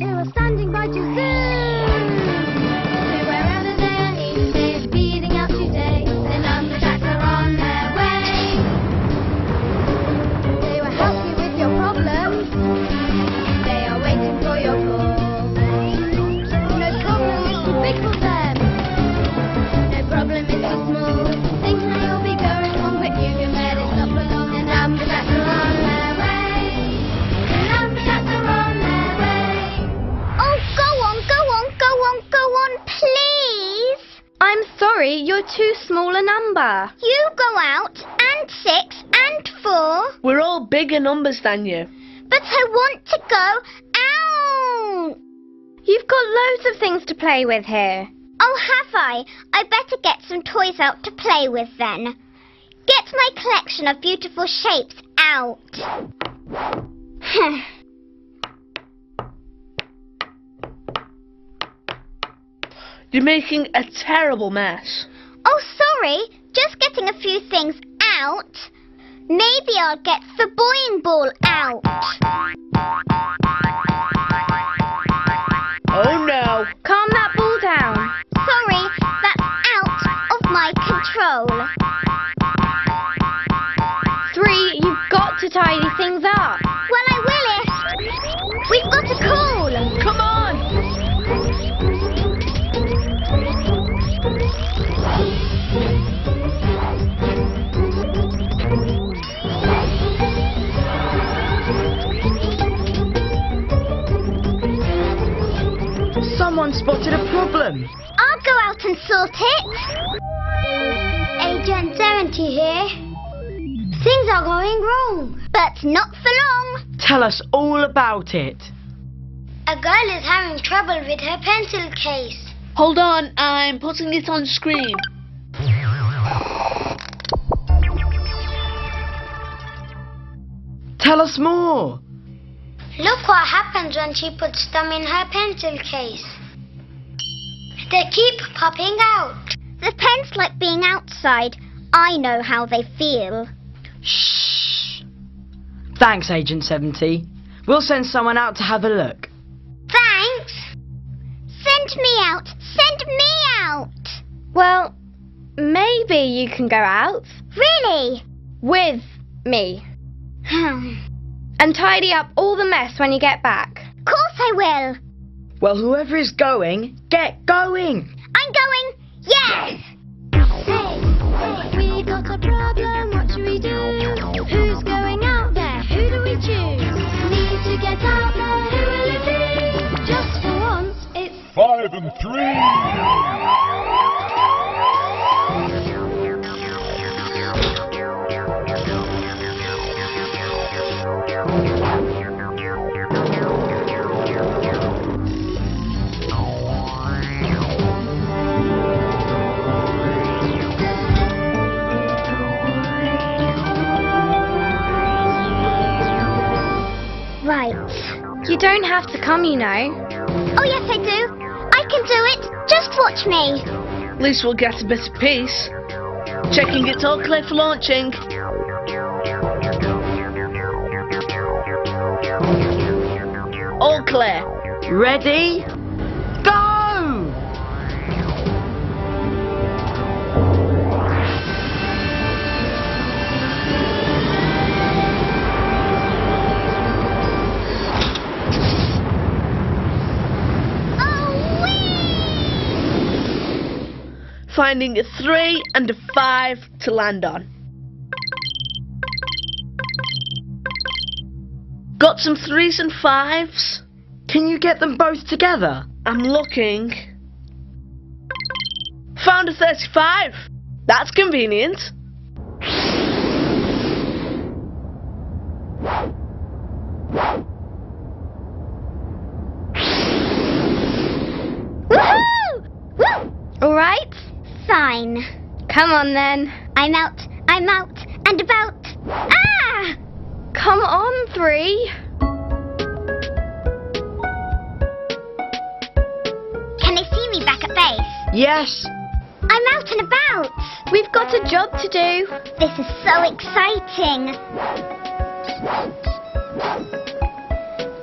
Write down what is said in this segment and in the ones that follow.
who are standing by to too small a number. You go out, and six, and four. We're all bigger numbers than you. But I want to go out. You've got loads of things to play with here. Oh, have I? I better get some toys out to play with then. Get my collection of beautiful shapes out. You're making a terrible mess. Oh, sorry. Just getting a few things out. Maybe I'll get the boing ball out. Someone spotted a problem. I'll go out and sort it. Agent 70 here. Things are going wrong, but not for long. Tell us all about it. A girl is having trouble with her pencil case. Hold on, I'm putting it on screen. Tell us more. Look what happens when she puts them in her pencil case. They keep popping out. The pens like being outside. I know how they feel. Shh. Thanks, Agent 70. We'll send someone out to have a look. Thanks. Send me out. Send me out. Well, maybe you can go out Really? with me Hmm. and tidy up all the mess when you get back. Of course I will. Well, whoever is going, get going. I'm going. Yes. Hey, we got a problem, what should we do? Who's going out there? Who do we choose? Need to get out there, who will it be? Just for once, it's Five and three. You don't have to come, you know. Oh yes, I do. I can do it. Just watch me. At least we'll get a bit of peace. Checking it's all clear for launching. All clear. Ready? Finding a three and a five to land on. Got some threes and fives. Can you get them both together? I'm looking. Found a 35. That's convenient. Woohoo! Woo! All right? Fine. Come on then. I'm out. I'm out and about. Ah! Come on, three. Can they see me back at base? Yes. I'm out and about. We've got a job to do. This is so exciting.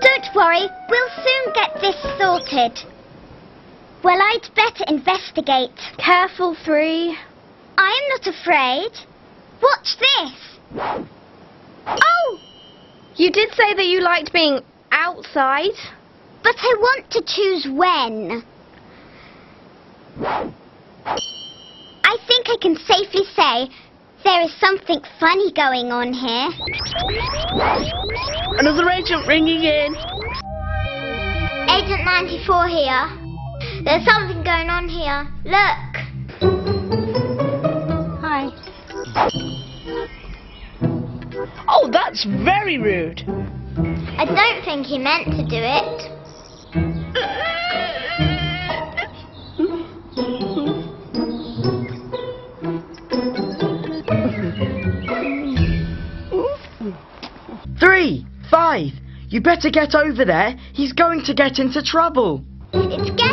Don't worry, we'll soon get this sorted. Well, I'd better investigate. Careful, Three. I am not afraid. Watch this. Oh! You did say that you liked being outside. But I want to choose when. I think I can safely say there is something funny going on here. Another agent ringing in. Agent 94 here. There's something going on here. Look. Hi. Oh, that's very rude. I don't think he meant to do it. Three, five. You better get over there. He's going to get into trouble. It's getting worse.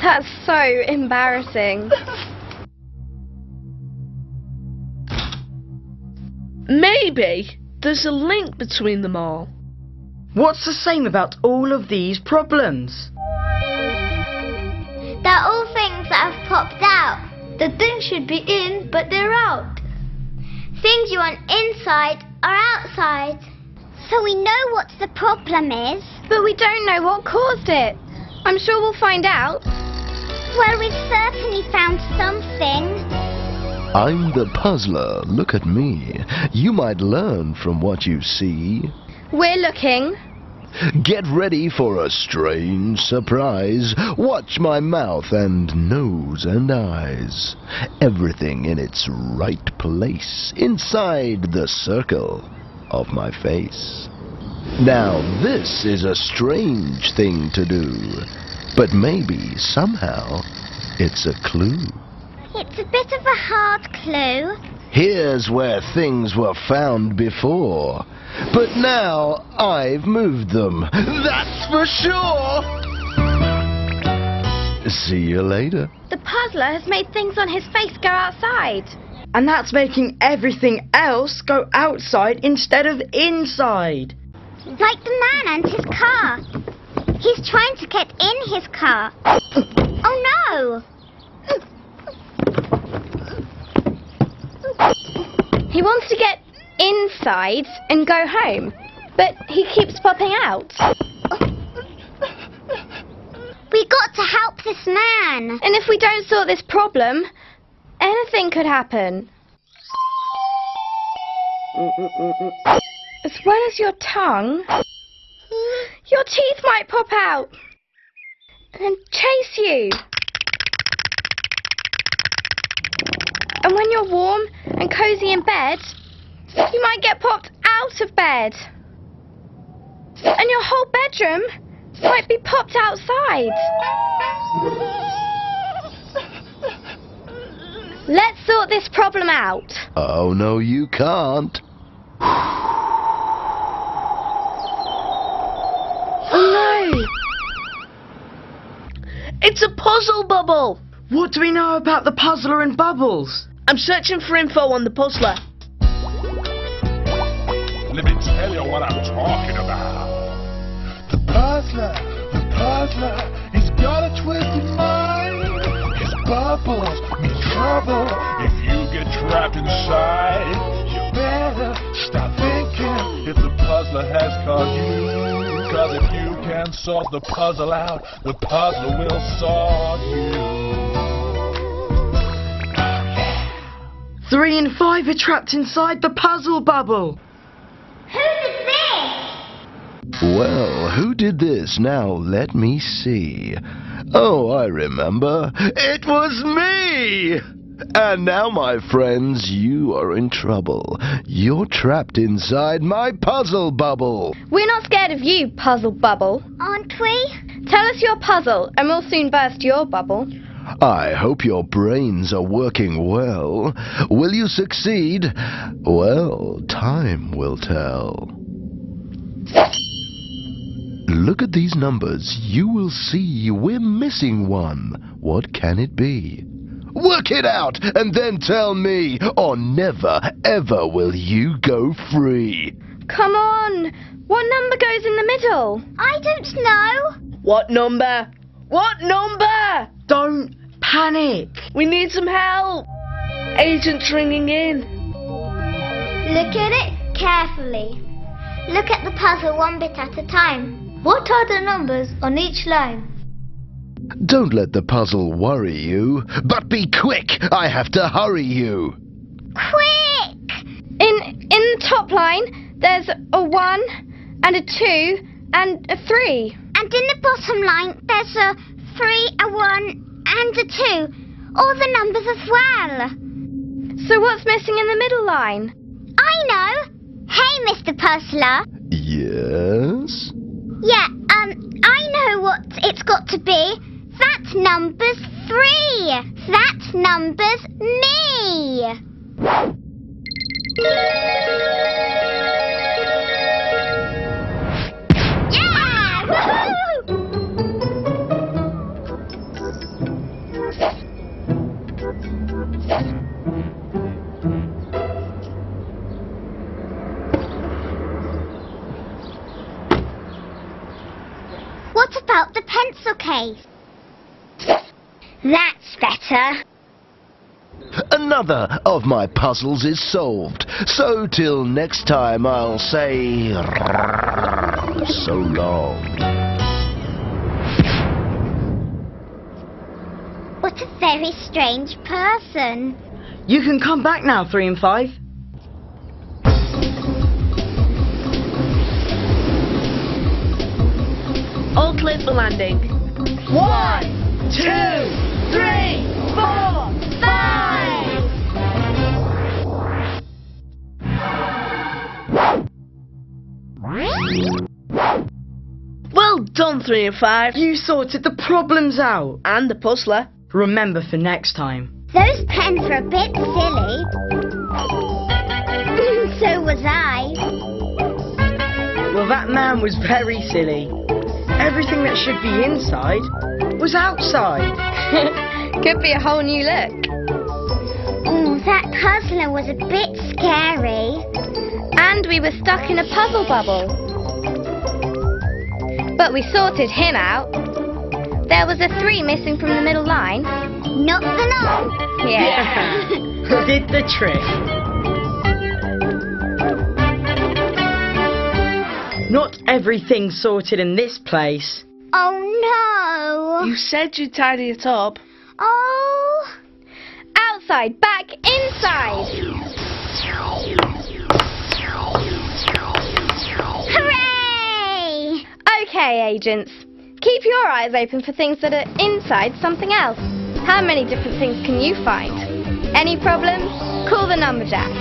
That's so embarrassing. Maybe there's a link between them all. What's the same about all of these problems? They're all things that have popped out. The things should be in, but they're out. Things you want inside are outside. So we know what the problem is. But we don't know what caused it. I'm sure we'll find out. Well, we've certainly found something. I'm the puzzler. Look at me. You might learn from what you see. We're looking. Get ready for a strange surprise. Watch my mouth and nose and eyes. Everything in its right place inside the circle of my face. Now, this is a strange thing to do, but maybe somehow it's a clue. It's a bit of a hard clue. Here's where things were found before. But now I've moved them. That's for sure. See you later. The puzzler has made things on his face go outside. And that's making everything else go outside instead of inside. Like the man and his car. He's trying to get in his car. Oh no! He wants to get inside and go home, but he keeps popping out. We got to help this man. And if we don't sort this problem, anything could happen. As well as your tongue, your teeth might pop out and chase you. And when you're warm and cozy in bed, you might get popped out of bed. And your whole bedroom might be popped outside. Let's sort this problem out. Oh, no, you can't. Oh no! It's a puzzle bubble. What do we know about the puzzler and bubbles? I'm searching for info on the puzzler. Let me tell you what I'm talking about. The puzzler, the puzzler, he's got a twisted mind. His bubbles mean trouble if you get trapped inside. You better stop thinking if the puzzler has caught you. Cause if you can sort the puzzle out, the puzzler will sort you. Three and five are trapped inside the puzzle bubble. Who did this? Well, who did this? Now, let me see. Oh, I remember. It was me! And now, my friends, you are in trouble. You're trapped inside my puzzle bubble. We're not scared of you, Puzzle Bubble. Aren't we? Tell us your puzzle, and we'll soon burst your bubble. I hope your brains are working well. Will you succeed? Well, time will tell. Look at these numbers. You will see we're missing one. What can it be? Work it out and then tell me, or never, ever will you go free. Come on! What number goes in the middle? I don't know. What number? What number? Don't panic. We need some help. Agent's ringing in. Look at it carefully. Look at the puzzle one bit at a time. What are the numbers on each line? Don't let the puzzle worry you, but be quick. I have to hurry you. Quick! In in the top line, there's a one and a two and a three. And in the bottom line, there's a three, a one, and a two. All the numbers as well. So what's missing in the middle line? I know. Hey, Mr. Puzzler. Yes? Yeah, um, I know what it's got to be. That number's three. That number's me. Better. Another of my puzzles is solved. So till next time, I'll say so long. What a very strange person. You can come back now, three and five. All clear for landing. One, two, three, four, five. Well done, three and five. You sorted the problems out. And the puzzler. Remember for next time. Those pens were a bit silly. so was I. Well, that man was very silly. Everything that should be inside was outside. Could be a whole new look. Oh, that puzzler was a bit scary. And we were stuck in a puzzle bubble. But we sorted him out. There was a three missing from the middle line. Not the long. Yeah. Did the trick. Not everything's sorted in this place. Oh no. You said you'd tidy it up. Oh. Outside, back, inside. Hooray! Okay, agents. Keep your eyes open for things that are inside something else. How many different things can you find? Any problems? Call the Numberjack.